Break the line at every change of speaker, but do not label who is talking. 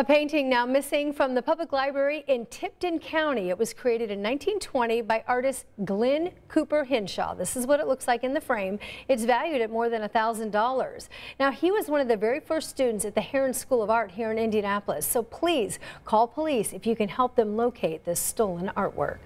A painting now missing from the public library in Tipton County. It was created in 1920 by artist Glenn Cooper Henshaw. This is what it looks like in the frame. It's valued at more than $1,000. Now, he was one of the very first students at the Herron School of Art here in Indianapolis. So please call police if you can help them locate this stolen artwork.